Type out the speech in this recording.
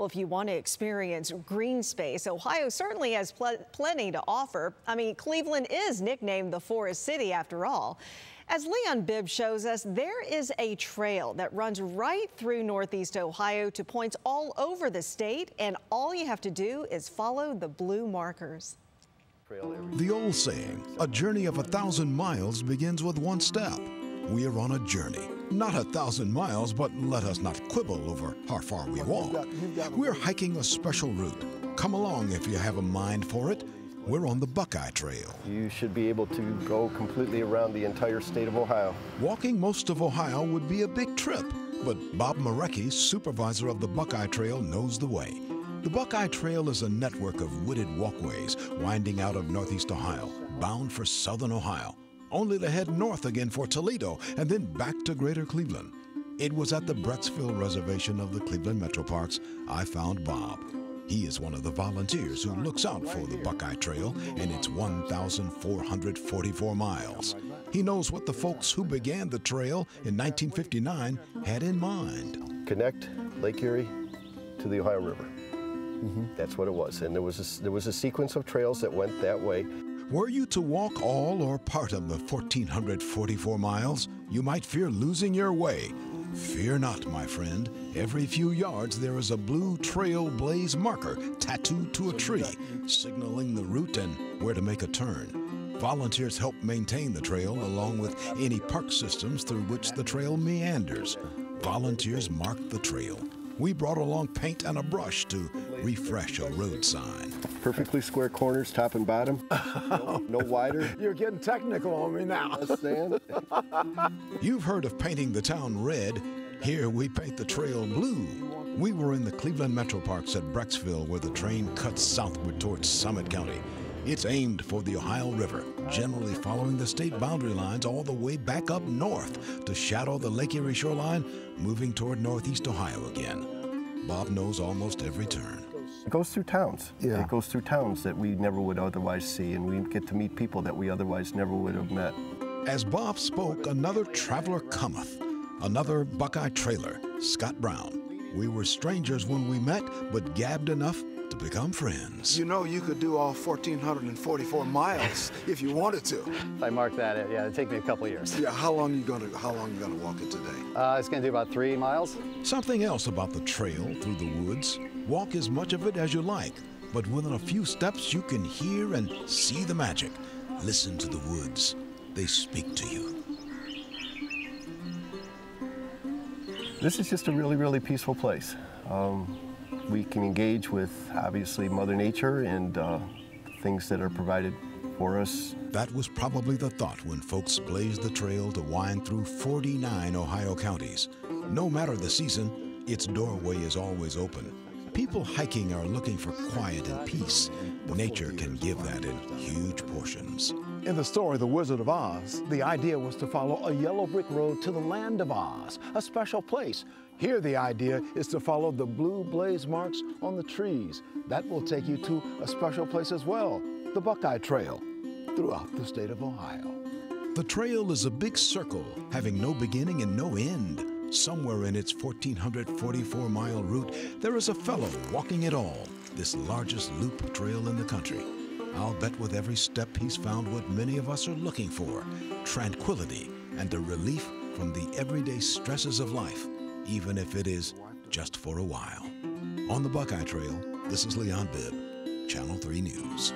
Well, if you want to experience green space, Ohio certainly has pl plenty to offer. I mean, Cleveland is nicknamed the Forest City after all. As Leon Bibb shows us, there is a trail that runs right through Northeast Ohio to points all over the state, and all you have to do is follow the blue markers. The old saying, a journey of a thousand miles begins with one step. We are on a journey. Not a thousand miles, but let us not quibble over how far we walk. We're hiking a special route. Come along if you have a mind for it. We're on the Buckeye Trail. You should be able to go completely around the entire state of Ohio. Walking most of Ohio would be a big trip, but Bob Marecki, supervisor of the Buckeye Trail, knows the way. The Buckeye Trail is a network of wooded walkways winding out of northeast Ohio, bound for southern Ohio only to head north again for Toledo and then back to Greater Cleveland. It was at the Brecksville Reservation of the Cleveland Metro Parks I found Bob. He is one of the volunteers who looks out for the Buckeye Trail and its 1,444 miles. He knows what the folks who began the trail in 1959 had in mind. Connect Lake Erie to the Ohio River. Mm -hmm. That's what it was. And there was, a, there was a sequence of trails that went that way. Were you to walk all or part of the 1,444 miles, you might fear losing your way. Fear not, my friend. Every few yards there is a blue trail blaze marker tattooed to a tree, signaling the route and where to make a turn. Volunteers help maintain the trail along with any park systems through which the trail meanders. Volunteers mark the trail. We brought along paint and a brush to refresh a road sign. Perfectly square corners, top and bottom. No, no wider. You're getting technical on me now. You've heard of painting the town red. Here we paint the trail blue. We were in the Cleveland Metro Parks at Brecksville where the train cuts southward towards Summit County. It's aimed for the Ohio River, generally following the state boundary lines all the way back up north to shadow the Lake Erie shoreline, moving toward northeast Ohio again. Bob knows almost every turn. It goes through towns. Yeah. It goes through towns that we never would otherwise see, and we get to meet people that we otherwise never would have met. As Bob spoke, another traveler cometh, another Buckeye trailer, Scott Brown. We were strangers when we met, but gabbed enough to become friends. You know you could do all 1,444 miles if you wanted to. If I mark that, yeah, it'd take me a couple years. Yeah, how long you gonna how long you gonna walk it today? Uh, it's gonna do about three miles. Something else about the trail through the woods. Walk as much of it as you like, but within a few steps you can hear and see the magic. Listen to the woods. They speak to you. This is just a really, really peaceful place. Um, we can engage with obviously Mother Nature and uh, things that are provided for us. That was probably the thought when folks blazed the trail to wind through 49 Ohio counties. No matter the season, its doorway is always open. People hiking are looking for quiet and peace. Nature can give that in huge portions. In the story The Wizard of Oz, the idea was to follow a yellow brick road to the land of Oz, a special place here, the idea is to follow the blue blaze marks on the trees. That will take you to a special place as well, the Buckeye Trail, throughout the state of Ohio. The trail is a big circle having no beginning and no end. Somewhere in its 1,444 mile route, there is a fellow walking it all, this largest loop trail in the country. I'll bet with every step he's found what many of us are looking for tranquility and a relief from the everyday stresses of life even if it is just for a while. On the Buckeye Trail, this is Leon Bibb, Channel 3 News.